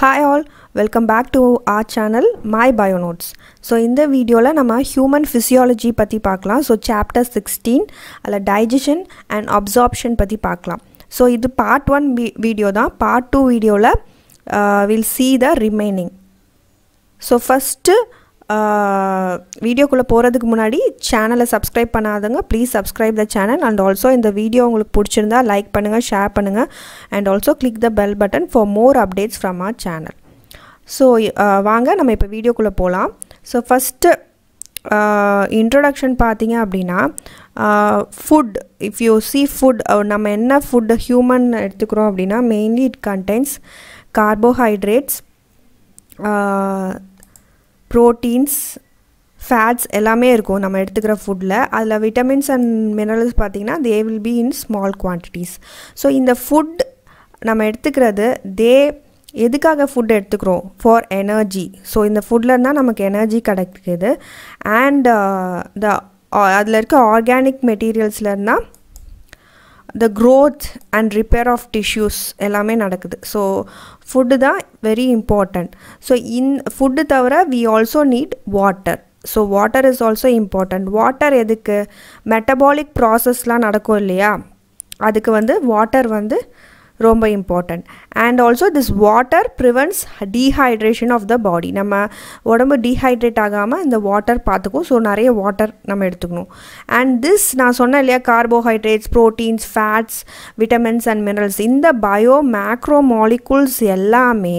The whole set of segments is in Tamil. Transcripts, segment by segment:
Hi all welcome back to our channel my bio notes so இந்த வீடியோவில் நம்ம ஹியூமன் ஃபிசியாலஜி பற்றி பார்க்கலாம். ஸோ சாப்டர் சிக்ஸ்டீன் அதில் டைஜஷன் அண்ட் அப்சார்ப்ஷன் பற்றி பார்க்கலாம். ஸோ இது பார்ட் ஒன் வீடியோ தான். பார்ட் டூ வீடியோவில் will see the remaining so first வீடியோக்குள்ளே போகிறதுக்கு முன்னாடி சேனலை சப்ஸ்கிரைப் பண்ணாதவங்க please subscribe the channel and also இந்த வீடியோ உங்களுக்கு பிடிச்சிருந்தா லைக் பண்ணுங்கள் ஷேர் பண்ணுங்கள் and also click the bell button for more updates from our channel so வாங்க நம்ம இப்போ வீடியோக்குள்ளே போகலாம் ஸோ ஃபஸ்ட்டு இன்ட்ரொடக்ஷன் பார்த்தீங்க அப்படின்னா food if you see food நம்ம என்ன ஃபுட் ஹியூமன் எடுத்துக்கிறோம் அப்படின்னா mainly it contains carbohydrates proteins fats எல்லாமே இருக்கும். நம்ம எடுத்துக்கிற ஃபுட்டில் அதில் விட்டமின்ஸ் அண்ட் மினரல்ஸ் பார்த்திங்கன்னா they will be in small quantities so இந்த ஃபுட் நம்ம எடுத்துக்கிறது தே எதுக்காக ஃபுட் எடுத்துக்கிறோம்? ஃபார் எனர்ஜி ஸோ இந்த ஃபுட்டில் இருந்தால் நமக்கு எனர்ஜி கிடைக்குது. அண்ட் த அதில் இருக்க ஆர்கானிக் மெட்டீரியல்ஸில் இருந்தால் the growth and repair of tissues எல்லாமே நடக்குது. ஸோ ஃபுட்டு தான் very important so in food தவிர we also need water so water is also important water எதுக்கு? மெட்டபாலிக் ப்ராசஸ்லாம் நடக்கும் இல்லையா? அதுக்கு வந்து வாட்டர் வந்து ரொம்ப important and also this water prevents dehydration of the body நம்ம உடம்பு டீஹைட்ரேட் ஆகாமல் இந்த வாட்டர் பார்த்துக்கும். ஸோ நிறைய வாட்டர் நம்ம எடுத்துக்கணும். அண்ட் திஸ் நான் சொன்னேன் இல்லையா carbohydrates proteins fats vitamins and minerals இந்த பயோ மேக்ரோ மாலிகுல்ஸ் எல்லாமே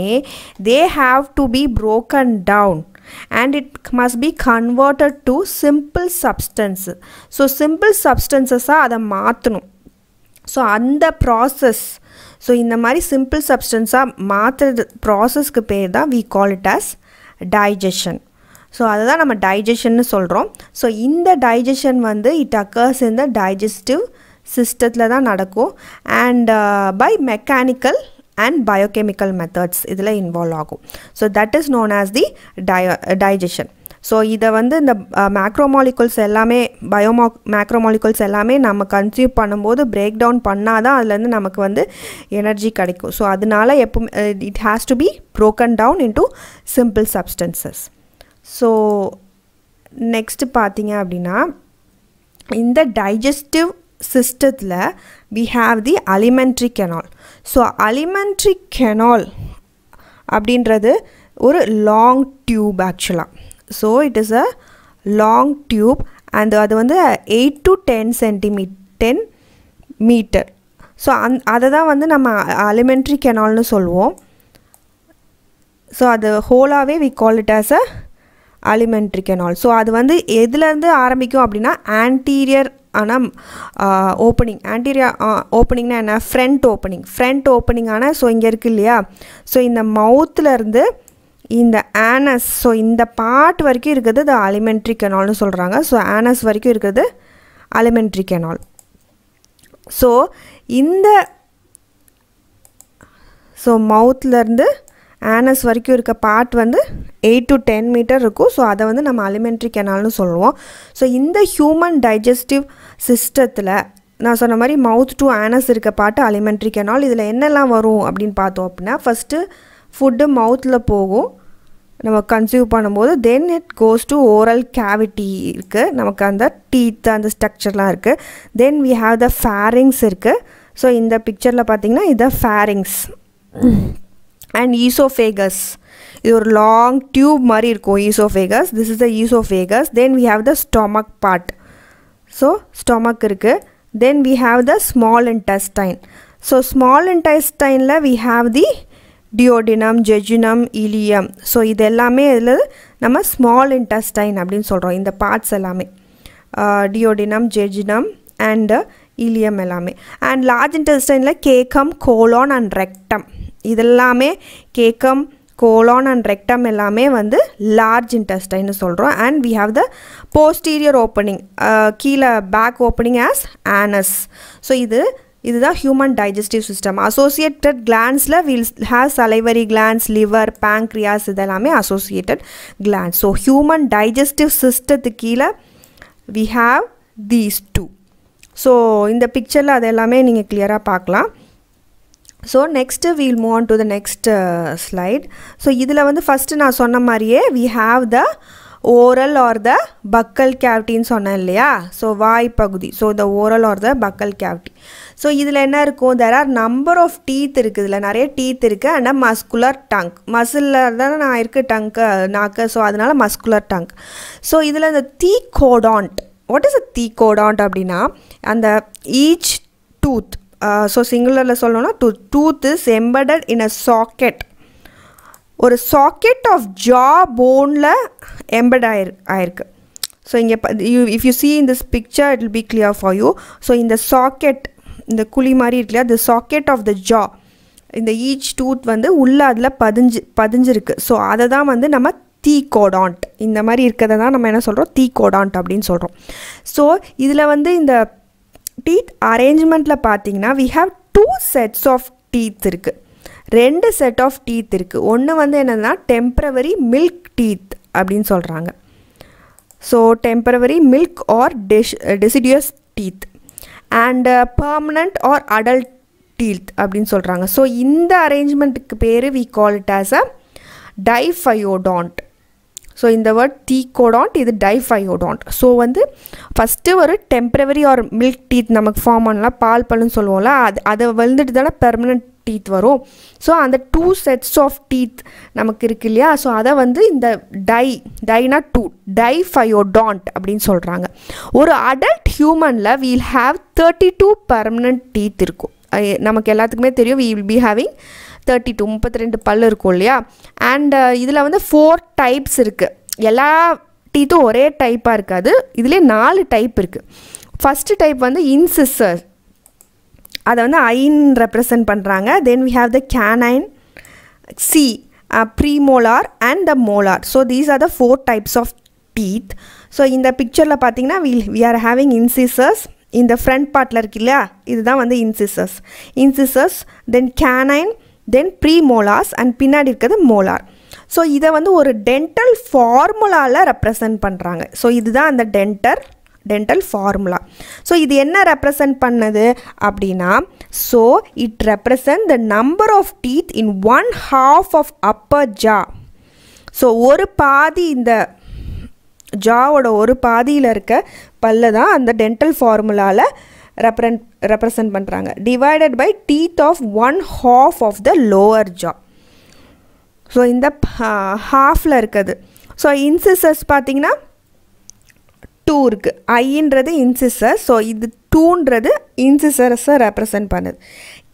they have to be broken down and it must be converted to simple substance so simple சப்ஸ்டன்சஸாக அதை மாற்றணும் ஸோ அந்த ப்ராசஸ் ஸோ இந்த மாதிரி சிம்பிள் சப்ஸ்டன்ஸாக மாற்றுறது ப்ராசஸ்க்கு பேர் தான் we call it as digestion so அதை தான் நம்ம டைஜஷன்னு சொல்கிறோம் ஸோ இந்த டைஜஷன் வந்து இட் அக்கர்ஸ் இந்த டைஜஸ்டிவ் சிஸ்டத்தில் தான் நடக்கும். And by mechanical and biochemical methods இதில் இன்வால்வ் ஆகும். So that is known as the di digestion so இதை வந்து இந்த மேக்ரோமாலிகுல்ஸ் எல்லாமே பயோமா மேக்ரோமாலிகுல்ஸ் எல்லாமே நம்ம கன்சியூம் பண்ணும்போது பிரேக் டவுன் பண்ணால் தான் அதுலேருந்து நமக்கு வந்து எனர்ஜி கிடைக்கும். ஸோ அதனால எப்போ it has to be broken down into simple substances so next பார்த்தீங்க அப்படின்னா இந்த டைஜஸ்டிவ் சிஸ்டத்தில் we have the alimentary canal so alimentary canal அப்படின்றது ஒரு லாங் டியூப் ஆக்சுவலாக so it is a long tube and அது வந்து eight to ten centimetre ten metre so அந் அதை தான் வந்து நம்ம அலிமெண்ட்ரி கெனால்னு சொல்லுவோம் ஸோ அது ஹோலாகவே we call it as a alimentary canal so அது வந்து எதுலேருந்து ஆரம்பிக்கும் அப்படின்னா ஆன்டீரியர் ஆனால் ஓப்பனிங் ஆன்டீரியர் ஓப்பனிங்னா என்ன? ஃப்ரண்ட் ஓப்பனிங் ஃப்ரண்ட் ஓப்பனிங் ஆனால் ஸோ இங்கே இருக்குது இல்லையா? ஸோ இந்த மவுத்துலேருந்து இந்த ஆனஸ் ஸோ இந்த பார்ட் வரைக்கும் இருக்கிறது இது அலிமெண்ட்ரி கெனால்னு சொல்கிறாங்க ஸோ ஆனஸ் வரைக்கும் இருக்கிறது அலிமெண்ட்ரி கெனால் ஸோ இந்த ஸோ மவுத்லேருந்து ஆனஸ் வரைக்கும் இருக்க பார்ட் வந்து எயிட் டு டென் மீட்டர் இருக்கும். ஸோ அதை வந்து நம்ம அலிமெண்ட்ரி கெனால்னு சொல்லுவோம். ஸோ இந்த ஹியூமன் டைஜஸ்டிவ் சிஸ்டத்தில் நான் சொன்ன மாதிரி மவுத் டு ஆனஸ் இருக்க பாட்டு அலிமெண்ட்ரி கெனால் இதில் என்னெல்லாம் வரும் அப்படின்னு பார்த்தோம் அப்படின்னா ஃபஸ்ட்டு ஃபுட்டு மவுத்தில் போகும். நம்ம கன்சியூவ் பண்ணும்போது then it goes to oral cavity இருக்குது நமக்கு அந்த டீத் அந்த ஸ்ட்ரக்சர்லாம் இருக்குது then we have the pharynx இருக்குது ஸோ இந்த பிக்சரில் பார்த்தீங்கன்னா இது ஃபேரிங்ஸ் அண்ட் ஈசோஃபேகஸ் இது ஒரு லாங் டியூப் மாதிரி இருக்கும் oesophagus this is the oesophagus then we have the stomach part so stomach இருக்குது then we have the small intestine so small இன்டெஸ்டைனில் we have the duodenum jejunum ileum so இது எல்லாமே இதில் நம்ம ஸ்மால் இன்டெஸ்டைன் அப்படின்னு சொல்கிறோம் இந்த பார்ட்ஸ் எல்லாமே. டியோடினம் ஜெஜினம் அண்டு இலியம் எல்லாமே. அண்ட் லார்ஜ் இன்டெஸ்டைனில் கேக்கம் கோலான் அண்ட் ரெக்டம் இதெல்லாமே கேக்கம் கோலான் அண்ட் ரெக்டம் எல்லாமே வந்து லார்ஜ் இன்டெஸ்டைன்னு சொல்கிறோம் and we have the posterior opening கீழே back opening as anus so இது இதுதான் human digestive system associated கிளான்ஸில் will have salivary glands liver pancreas இதெல்லாமே associated glands so human digestive சிஸ்டத்துக்கு கீழே we have these two so இந்த பிக்சரில் அது எல்லாமே நீங்கள் கிளியராக பார்க்கலாம். So next we'll move on to the next slide so இதில் வந்து ஃபஸ்ட்டு நான் சொன்ன மாதிரியே we have the oral or the buccal கேவிட்டின்னு சொன்னேன் இல்லையா? ஸோ வாய் பகுதி. So the oral or the buccal cavity so இதில் என்ன இருக்கும்? There are number of teeth இருக்குது. இதில் நிறைய டீத் இருக்குது அண்ட் மஸ்குலர் டங்க் மசிலில் தானே நான் இருக்குது டங்க்கு நாக்கு. ஸோ அதனால் மஸ்குலர் டங்க் ஸோ இதில் இந்த தீ கோடாண்ட் வாட் இஸ் அ தீ கோடாண்ட் அப்படின்னா அந்த ஈச் டூத் ஸோ சிங்குலரில் சொல்லணும்னா to tooth is embedded in a socket ஒரு சாக்கெட் ஆஃப் ஜா போனில் எம்பட் ஆயிரு ஆயிருக்கு. ஸோ இங்கே you if you see in this picture it will be clear for you so இந்த சாக்கெட் இந்த குழி மாதிரி இருக்கு இல்லையா? த சாக்கெட் ஆஃப் த ஜா இந்த ஈச் டூத் வந்து உள்ளே அதில் பதிஞ்சு பதிஞ்சிருக்கு. ஸோ அதை தான் வந்து நம்ம தீ கோடாண்ட் இந்த மாதிரி இருக்கிறத தான் நம்ம என்ன சொல்கிறோம் தீ கோடாண்ட் அப்படின்னு சொல்கிறோம் ஸோ இதில் வந்து இந்த டீத் அரேஞ்ச்மெண்ட்டில் பார்த்தீங்கன்னா we have two sets of teeth இருக்குது ரெண்டு செட் ஆஃப் டீத் இருக்குது ஒன்று வந்து என்னென்னா டெம்ப்ரவரி மில்க் டீத் அப்படின்னு சொல்கிறாங்க so temporary milk R டெஷ் deciduous teeth and permanent or adult teeth அப்படின்னு சொல்கிறாங்க ஸோ இந்த அரேஞ்ச்மெண்ட்டுக்கு பேர் we call it as a diphyodont so இந்த வேர்ட் தீகோடாண்ட் இது டைஃபயோடாண்ட் ஸோ வந்து ஃபஸ்ட்டு ஒரு டெம்ப்ரவரி ஆர் மில்க் டீத் நமக்கு ஃபார்ம் பண்ணலாம் பால் பல்லுன்னு சொல்லுவோம்ல அது அதை வந்துட்டு தானே பெர்மனண்ட் டீத் வரும். ஸோ அந்த டூ செட்ஸ் ஆஃப் டீத் நமக்கு இருக்கு இல்லையா? ஸோ அதை வந்து இந்த டை டைனா டூ டை டைஃபயோடாண்ட் அப்படின்னு சொல்கிறாங்க ஒரு adult ஹியூமனில் we'll have thirty two permanent teeth இருக்கும். நமக்கு எல்லாத்துக்குமே தெரியும் we will be having thirty two முப்பத்தி ரெண்டு பல் இருக்கும் இல்லையா? அண்ட் இதில் வந்து ஃபோர் டைப்ஸ் இருக்குது எல்லா டீத்தும் ஒரே டைப்பாக இருக்காது. இதுலேயே நாலு டைப் இருக்குது ஃபஸ்ட்டு டைப் வந்து இன்சிசர் அதை வந்து ஐன் ரெப்ரசன்ட் பண்ணுறாங்க then we have the canine C premolar and the molar so these are the four types of teeth so இந்த பிக்சரில் பார்த்தீங்கன்னா we we are having incisors இந்த ஃப்ரண்ட் பார்ட்டில் இருக்கு இல்லையா? இதுதான் வந்து incisors incisors then canine then premolars and பின்னாடி இருக்கிறது மோலார் ஸோ இதை வந்து ஒரு டென்டல் ஃபார்முலாவில் ரெப்ரசன்ட் பண்ணுறாங்க ஸோ இதுதான் அந்த டென்டர் டென்டல் ஃபார்முலா ஸோ இது என்ன ரெப்ரசன்ட் பண்ணது அப்படின்னா so it represent the number of teeth in one half of upper jaw so ஒரு பாதி இந்த ஜாவோட ஒரு பாதியில் இருக்க பல்ல தான் அந்த டென்டல் ஃபார்முலாவில் ரெப்ரன் ரெப்ரசன்ட் பண்ணுறாங்க divided by teeth of one half of the lower jaw so இந்த uh, ஹாஃபில் இருக்குது. ஸோ இன்சிசஸ் பார்த்திங்கன்னா டூ இருக்குது ஐன்றது இன்சிசர் ஸோ இது டூன்றது இன்சிசரஸை ரெப்ரசன்ட் பண்ணுது.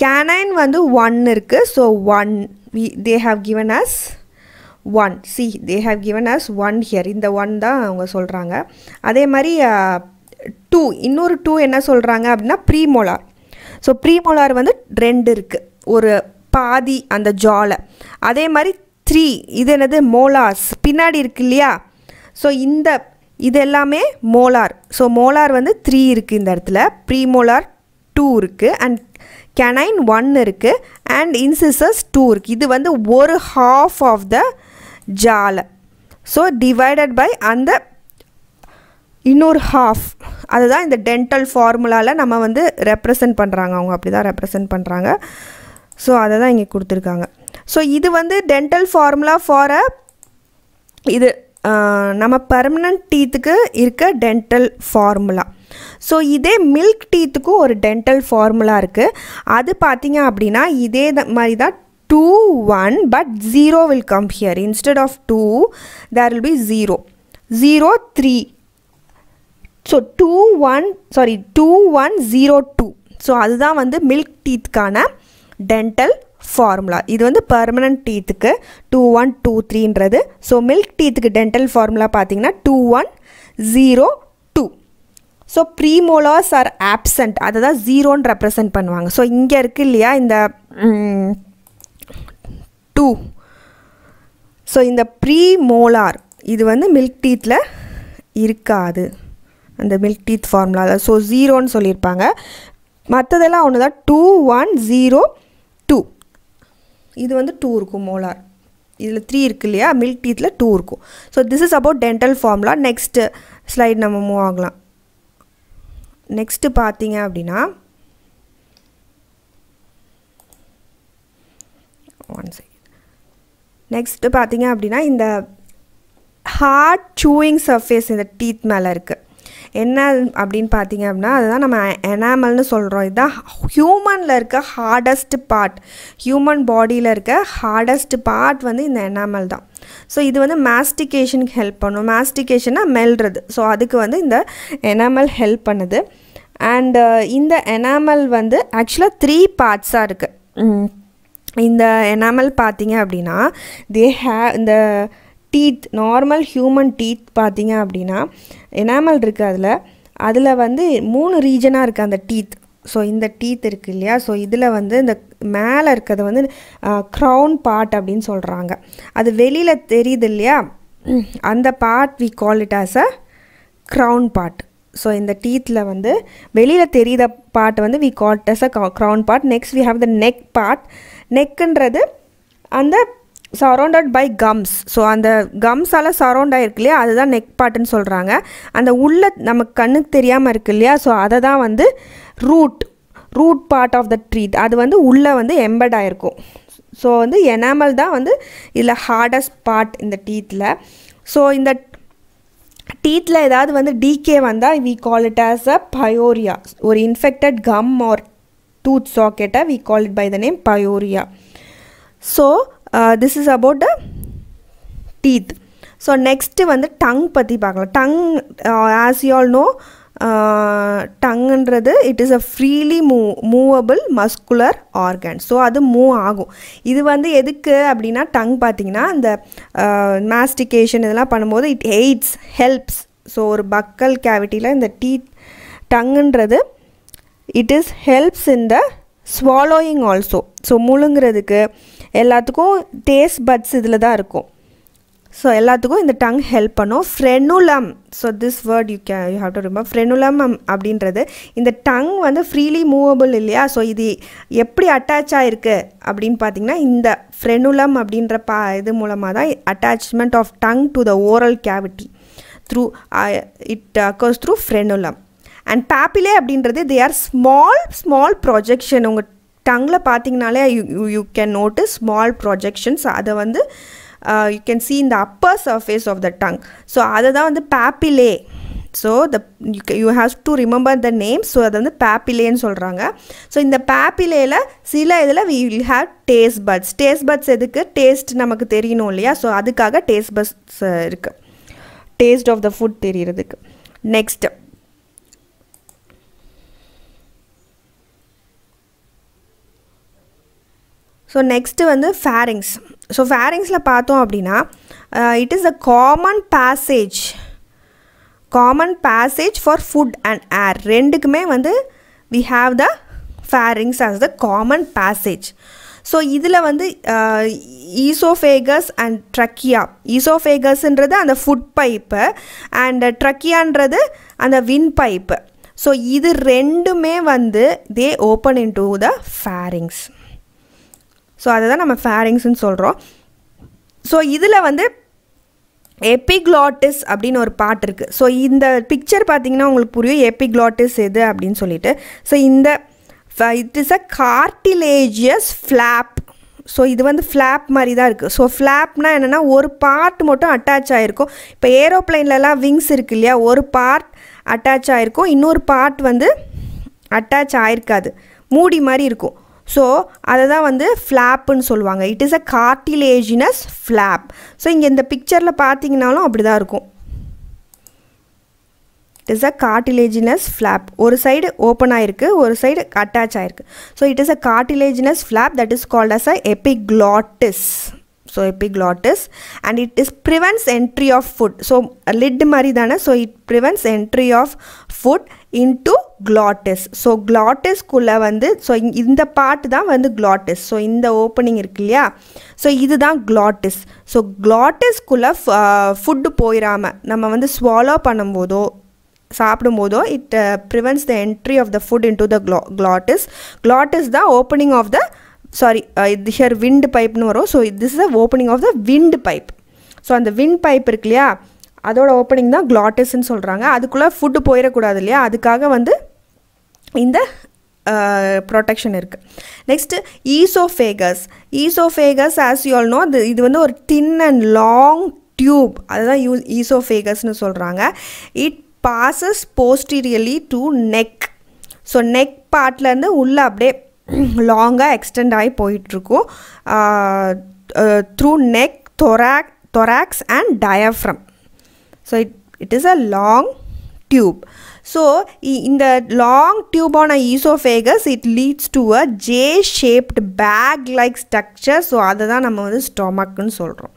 கேனைன் வந்து ஒன் இருக்குது so one we they have given us one C they have given us one here இந்த ஒன் தான் அவங்க சொல்கிறாங்க அதே மாதிரி டூ இன்னொரு டூ என்ன சொல்கிறாங்க அப்படின்னா ப்ரீமோலார் ஸோ ப்ரீமோலார் வந்து ரெண்டு இருக்குது ஒரு பாதி அந்த ஜால அதே மாதிரி த்ரீ இது என்னது? மோலார்ஸ் பின்னாடி இருக்கு இல்லையா? ஸோ இந்த இது எல்லாமே மோலார். ஸோ மோலார் வந்து த்ரீ இருக்குது இந்த இடத்துல. ப்ரீமோலார் டூ இருக்குது அண்ட் கெனைன் ஒன் இருக்குது அண்ட் இன்சிசஸ் டூ இருக்குது இது வந்து ஒரு half of the jaw so divided by அந்த இன்னொரு ஹாஃப் அதுதான் இந்த டென்டல் ஃபார்முலாவில் நம்ம வந்து ரெப்ரசன்ட் பண்ணுறாங்க அவங்க அப்படி தான் ரெப்ரசன்ட் பண்ணுறாங்க ஸோ அதை தான் இங்கே கொடுத்துருக்காங்க. ஸோ இது வந்து டென்டல் ஃபார்முலா ஃபார் அ இது நம்ம பர்மனண்ட் டீத்துக்கு இருக்க டென்டல் ஃபார்முலா ஸோ இதே மில்க் டீத்துக்கும் ஒரு டென்டல் ஃபார்முலா இருக்குது அது பார்த்தீங்க அப்படின்னா இதே மாதிரி தான் two one but zero will come here instead of two there will be zero zero three so two one sorry two one zero two so அதுதான் வந்து மில்க் டீத்துக்கான டென்டல் ஃபார்முலா இது வந்து பர்மனன்ட் டீத்துக்கு டூ ஒன் டூ த்ரீன்றது ஸோ மில்க் டீத்துக்கு டென்டல் ஃபார்முலா பார்த்தீங்கன்னா two one zero two so premolars are absent அதை தான் ஜீரோன்னு ரெப்ரசன்ட் பண்ணுவாங்க. ஸோ இங்கே இருக்குது இல்லையா இந்த டூ ஸோ இந்த ப்ரீமோலார் இது வந்து மில்க் டீத்தில் இருக்காது. அந்த மில்க் டீத் ஃபார்முலாவில் ஸோ ஜீரோன்னு சொல்லியிருப்பாங்க. மற்றதெல்லாம் ஒன்று தான் டூ ஒன் ஜீரோ இது வந்து டூ இருக்கும் மோலார் இதில் த்ரீ இருக்கு இல்லையா? மில்க் டீத்தில் டூ இருக்கும். So this is about dental formula next slide நம்ம மூவ் ஆகலாம். நெக்ஸ்ட்டு பார்த்தீங்க அப்படின்னா ஒன் செகண்ட் நெக்ஸ்ட்டு பார்த்தீங்க அப்படின்னா இந்த ஹார்ட் சூயிங் சர்ஃபேஸ் இந்த டீத் மேலே இருக்குது என்ன அப்படின்னு பார்த்தீங்க அப்படின்னா அதுதான் நம்ம எனாமல்னு சொல்கிறோம் இதுதான் ஹியூமனில் இருக்க ஹார்டஸ்ட் பார்ட் ஹியூமன் பாடியில் இருக்க ஹார்டஸ்ட் பார்ட் வந்து இந்த எனாமல் தான். ஸோ இது வந்து மாஸ்டிகேஷனுக்கு ஹெல்ப் பண்ணும். மாஸ்டிகேஷனாக மெல்றது. ஸோ அதுக்கு வந்து இந்த எனாமல் ஹெல்ப் பண்ணுது. அண்டு uh, இந்த எனாமல் வந்து ஆக்சுவலாக த்ரீ பார்ட்ஸாக இருக்குது இந்த எனாமல் பார்த்தீங்க அப்படின்னா தே ஹே இந்த டீத் நார்மல் ஹியூமன் டீத் பார்த்தீங்க அப்படின்னா எனாமல் இருக்குது அதில். அதில் வந்து மூணு ரீஜனாக இருக்குது அந்த டீத் ஸோ இந்த டீத் இருக்குது இல்லையா? ஸோ இதில் வந்து இந்த மேலே இருக்கிறது வந்து க்ரௌன் பார்ட் அப்படின்னு சொல்கிறாங்க அது வெளியில் தெரியுது இல்லையா? அந்த part we call it as a crown part so இந்த டீத்தில் வந்து வெளியில் தெரியுத பார்ட் வந்து we called as a crown part next we have the neck part நெக்குன்றது அந்த சரௌண்டட் பை கம்ஸ் ஸோ அந்த கம்ஸால் சரௌண்ட் ஆகிருக்கு இல்லையா அதுதான் நெக் பார்ட்டுன்னு சொல்கிறாங்க அந்த உள்ள நமக்கு கண்ணுக்கு தெரியாமல் இருக்கு இல்லையா? ஸோ அதை தான் வந்து root root part of the treat அது வந்து உள்ளே வந்து எம்பட் ஆகிருக்கும் ஸோ வந்து எனாமல் தான் வந்து இதில் ஹார்டஸ்ட் பார்ட் இந்த டீத்தில் ஸோ இந்த டீத்தில் ஏதாவது வந்து டிகே வந்தால் we call it as a pyorrhoea ஒரு இன்ஃபெக்டட் கம் ஆர் டூத் சாக்கெட்டை we call it by the name pyorrhoea so this is about the teeth so next வந்து டங் பற்றி பார்க்கலாம். Tongue as you all know டங்குன்றது it is a freely move movable muscular organ so அது மூவ் ஆகும். இது வந்து எதுக்கு அப்படின்னா டங் பார்த்தீங்கன்னா இந்த மாஸ்டிகேஷன் uh, இதெல்லாம் பண்ணும்போது இட் எய்ட்ஸ் ஹெல்ப்ஸ் ஸோ ஒரு பக்கல் கேவிட்டியில் இந்த teeth டங்குன்றது it is helps in the swallowing also so முழுங்கிறதுக்கு எல்லாத்துக்கும் டேஸ்ட் பட்ஸ் இதில் தான் இருக்கும். ஸோ எல்லாத்துக்கும் இந்த டங் ஹெல்ப் பண்ணும். Frenulum so this word you K you have to remember frenulum அப்படின்றது இந்த டங் வந்து ஃப்ரீலி மூவபிள் இல்லையா? ஸோ இது எப்படி அட்டாச் ஆகிருக்கு அப்படின்னு பார்த்தீங்கன்னா இந்த ஃப்ரெனுலம் அப்படின்ற பா இது மூலமாக தான் attachment of tongue to the oral cavity through it occurs through frenulum and papillae அப்படின்றது they are small small projection உங்கள் டங்கில் பார்த்தீங்கனாலே you you can notice small projections அதை வந்து யூ கேன் சி இந்த upper surface of the tongue so அதை தான் வந்து papillae so the you have to remember the name so அதை வந்து பேப்பிலேன்னு சொல்கிறாங்க ஸோ இந்த பேப்பிலேயில் சில இதில் we will have taste buds taste buds எதுக்கு? டேஸ்ட் நமக்கு தெரியணும் இல்லையா? ஸோ அதுக்காக டேஸ்ட் பட்ஸ் இருக்குது டேஸ்ட் ஆஃப் த ஃபுட் தெரியறதுக்கு. நெக்ஸ்ட்டு ஸோ நெக்ஸ்ட்டு வந்து ஃபேரிங்ஸ் ஸோ ஃபேரிங்ஸில் பார்த்தோம் அப்படின்னா it is a common passage common passage for food and air ரெண்டுக்குமே வந்து we have the pharynx as the common passage so இதில் வந்து ஈசோஃபேகஸ் அண்ட் ட்ரக்கியா ஈசோஃபேகஸ்ன்றது அந்த ஃபுட் பைப்பு அண்ட் ட்ரக்கியான்றது அந்த வின் பைப்பு ஸோ இது ரெண்டுமே வந்து they open into the pharynx so அதை தான் நம்ம ஃபேரிங்ஸ்னு சொல்கிறோம் ஸோ இதில் வந்து எபிக்ளாட்டிஸ் அப்படின்னு ஒரு பாட்டு இருக்குது ஸோ இந்த பிக்சர் பார்த்தீங்கன்னா உங்களுக்கு புரியும். எபிக்ளாட்டிஸ் எது அப்படின்னு சொல்லிட்டு. ஸோ இந்த it is a cartilaginous flap so இது வந்து ஃப்ளாப் மாதிரி தான் இருக்குது ஸோ ஃப்ளாப்னா என்னென்னா ஒரு பார்ட் மட்டும் அட்டாச் ஆகிருக்கும் இப்போ ஏரோப்ளைன்லலாம் விங்ஸ் இருக்கு இல்லையா? ஒரு பார்ட் அட்டாச் ஆகிருக்கும் இன்னொரு பார்ட் வந்து அட்டாச் ஆகிருக்காது மூடி மாதிரி இருக்கும். ஸோ அதை தான் வந்து ஃப்ளாப்புன்னு சொல்லுவாங்க. It is a cartilaginous flap so இங்கே இந்த பிக்சரில் பார்த்தீங்கனாலும் அப்படி தான் இருக்கும். It is a cartilaginous flap ஒரு சைடு ஓப்பன் ஆகிருக்கு ஒரு சைடு அட்டாச் ஆகிருக்கு so it is a cartilaginous flap that is called as a epiglottis so epiglottis and it is prevents entry of food so lid மாதிரி தானே so it prevents entry of food into glottis so கிளாட்டிஸ்குள்ளே வந்து ஸோ இந்த பார்ட் தான் வந்து கிளாட்டிஸ் ஸோ இந்த ஓப்பனிங் இருக்கு இல்லையா ஸோ இதுதான் கிளாட்டிஸ் ஸோ கிளாட்டிஸ்குள்ளே ஃபுட்டு போயிடாமல் நம்ம வந்து ஸ்வாலோ பண்ணும்போதோ சாப்பிடும்போதோ it prevents the entry of the food into the க்ளா glottis glottis தான் opening of the sorry uh, இது ஹியர் விண்டு பைப்னு வரும். So this is the opening of the wind pipe so அந்த விண்ட் பைப் இருக்கு இல்லையா? அதோட ஓப்பனிங் தான் கிளாட்டஸ்ன்னு சொல்கிறாங்க அதுக்குள்ளே ஃபுட்டு போயிடக்கூடாது இல்லையா? அதுக்காக வந்து இந்த ப்ரொடெக்ஷன் இருக்குது next oesophagus oesophagus as you all know இது வந்து ஒரு தின் அண்ட் லாங் டியூப் அதுதான் யூ ஈசோஃபேகஸ்னு சொல்கிறாங்க it passes posteriorly to neck so neck பார்ட்லேருந்து உள்ளே அப்படியே லாங்காக எக்ஸ்டெண்ட் ஆகி போயிட்டுருக்கும். Through neck தொராக் thorax and diaphragm so it it is a long tube so இந்த long டியூபான oesophagus it leads to a J shaped bag like structure so அதை தான் நம்ம வந்து ஸ்டொமக்குன்னு சொல்கிறோம்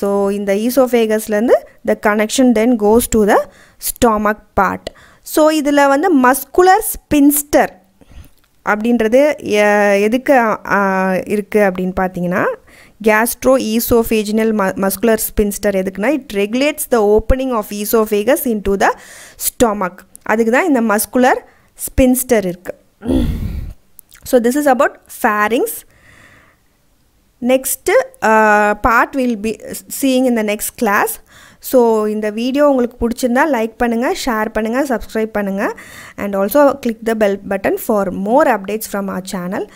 ஸோ இந்த ஈசோஃபேகஸ்லேருந்து the connection then goes to the stomach part so இதில் வந்து மஸ்குலர் ஸ்பின்ஸ்டர் அப்படின்றது எதுக்கு இருக்குது அப்படின்னு பார்த்தீங்கன்னா கேஸ்ட்ரோ ஈசோஃபேஜினல் ம மஸ்குலர் ஸ்பின்ஸ்டர் எதுக்குன்னா it regulates the opening of oesophagus into the stomach அதுக்கு தான் இந்த மஸ்குலர் ஸ்பின்ஸ்டர் இருக்குது so this is about pharynx next part will be seeing இந்த நெக்ஸ்ட் கிளாஸ் ஸோ இந்த வீடியோ உங்களுக்கு பிடிச்சிருந்தா லைக் பண்ணுங்கள் ஷேர் பண்ணுங்கள் சப்ஸ்கிரைப் பண்ணுங்கள் and also click the bell button for more updates from our channel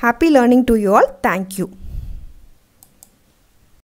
happy learning to you all thank you